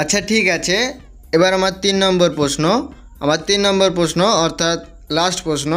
আচ্ছা ঠিক আছে। এবার আমার তিন নম্বর প্রশ্ন। আমার তিন নম্বর প্রশ্ন, অর্থাৎ লাস্ট প্রশ্ন।